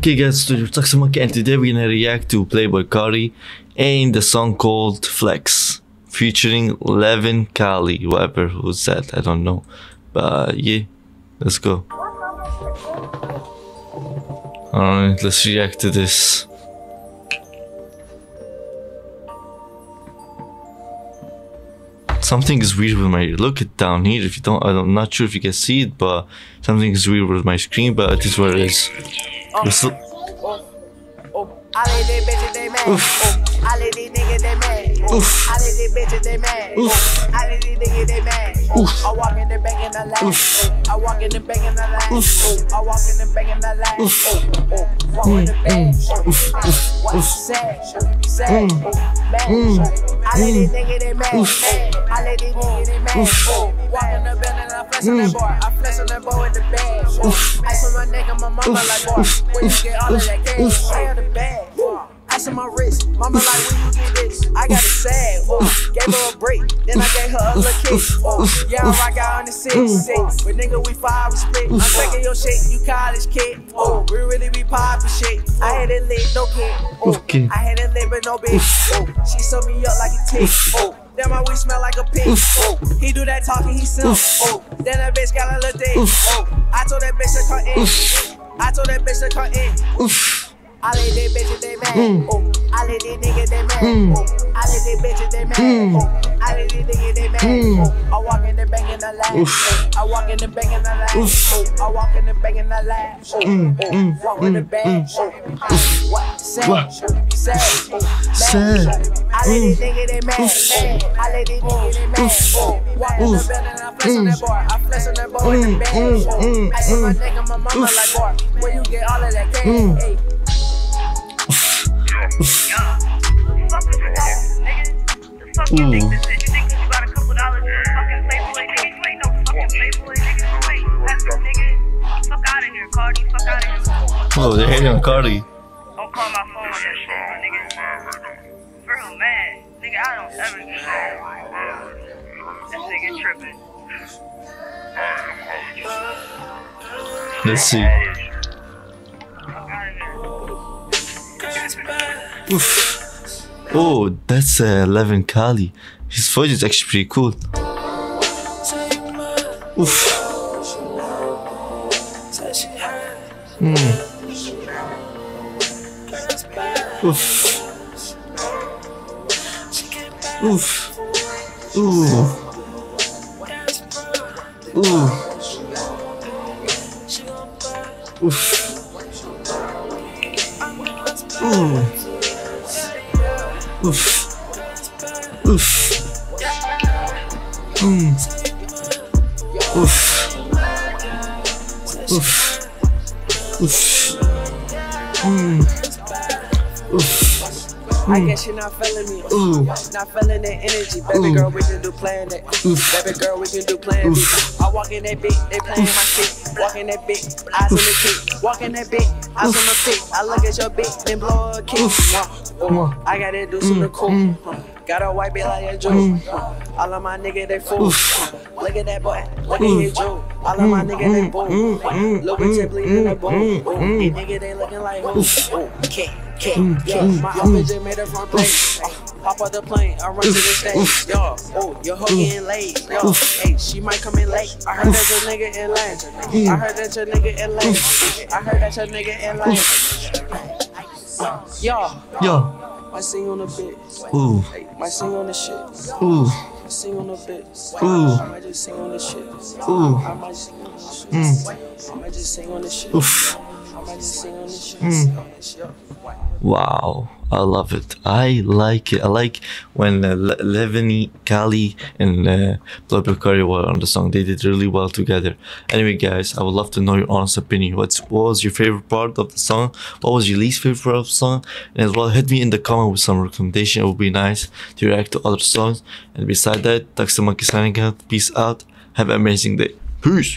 Okay guys, so Toxic Monkey and today we're gonna react to Playboi Carti and the song called Flex featuring Leven Kali, whoever who's that, I don't know. But yeah, let's go. Alright, let's react to this. Something is weird with my look it down here. If you don't, I'm not sure if you can see it, but something is weird with my screen. But it is what it is. Let's look. All of these bitches they mad. Oof. All of these niggas they mad. Oof. These bitches they mad. Oof. All of these niggas they mad. Oof. I walk in the bank in the lab. Oof. I walk in the bank in the lab. Oof. I walk in the bank in the lab. Oof. Walk in the bank. Oof. Oof. Oof. sad? Sad. Mm. Mad. Mm. Of these niggas they mad. All of these niggas they mad. Walk in the building, I flex on Mm. that boy. I flex on that boy with the bag. Ice on my neck and my mama like boy. Where you get all of that cash? Then I gave her a little kick. Oh, yeah, I rock out on the six. six. But nigga, we five, we split. I'm taking your shit, you college kid. Oh, we really be poppin' shit. I had it lit, no kid. Uh, oh, Okay. I had it lit, but no bitch. Oh, she sewed me up like a tick. Oh, damn, my weed smell like a pig. Oh, he do that talking, he simp. Oh, then that bitch got a little dick. Oh, I told that bitch to come in. I told that bitch to come in. Oof. All of these bitches they mad. Mm. Oh, all of these niggas they mad. Mm. Oh, all of these bitches they mad. Mm. Oh, all of these niggas they mad. Mm. I walk in the bank in the lab. Oof. I walk in the bank in the lab. Oof. I walk in the bank in the lab. Oh, Mm, mm, walk in the mm, bag. Oh, what? Sad. What? Sad. Oh, mad. Sad. All of these Mm. niggas they mad. Oof. Mad. All of these niggas they mad. Oof. Walk in the Oof. building, I flex on Mm. that boy. I flex on that boy with the Mm, mm, mm, ice on my mm. neck and my mama Oof. like boy. Where you get all of that cash? Mm. Hey. Here. Oh, they're hating on Carti. Don't call my phone that shit, nigga. For real, man. Nigga, I don't ever do that. This nigga tripping. Let's see. Oof. Oh, that's uh, Leven Kali. His voice is actually pretty cool. Oof. Mm. Oof. Oof. Ooh. Ooh. Oof. Ooh. Oof. Oof. Mm. Oof. Oof. Oof. Mm. Oof. I guess you're not feeling me. Ooh. Not feeling that energy. Baby Ooh. girl, we can do plan that. Oof. Baby girl, we can do plan B. Oof. I walk in that bitch, they playing my shit. Walk in that bitch, eyes on the kick. Walk in that bitch, eyes on the feet. I look at your bitch, then blow a kick. Oof. Uh, I gotta do something Mm, cool. mm. Gotta wipe it like a Jew. Mm. All of my niggas, they fools. Oof. Look at that boy, look at his Jew. All of my Mm, niggas, they boom. mm, mm, at mm, bleeding the mm, Ooh, mm. These niggas, they looking like? Oof. Cat, cat, Mm, yeah. My outfit just made it from place. Hop on the plane, I run to the stage. Yo, oh, your hoe getting laid. Hey, she might come in late. I heard that your nigga in lane. I heard that your nigga in lane. I heard that your nigga in lane. Yo, Yo. I sing on the bit. Ooh. Sing on the shit. Ooh. Sing on the bit. Ooh. I might just sing on the shit. Ooh. I might sing on the shit. Mm. I might just sing on the shit. Oof. Mm. Wow, I love it. I like it. I like when uh, Le- Kali, and uh, Playboi Carti were on the song. They did really well together. Anyway, guys, I would love to know your honest opinion. What's what was your favorite part of the song? What was your least favorite part of the song? And as well, hit me in the comment with some recommendation. It would be nice to react to other songs. And beside that, Toxic Monkey signing out. Peace out. Have an amazing day. Peace.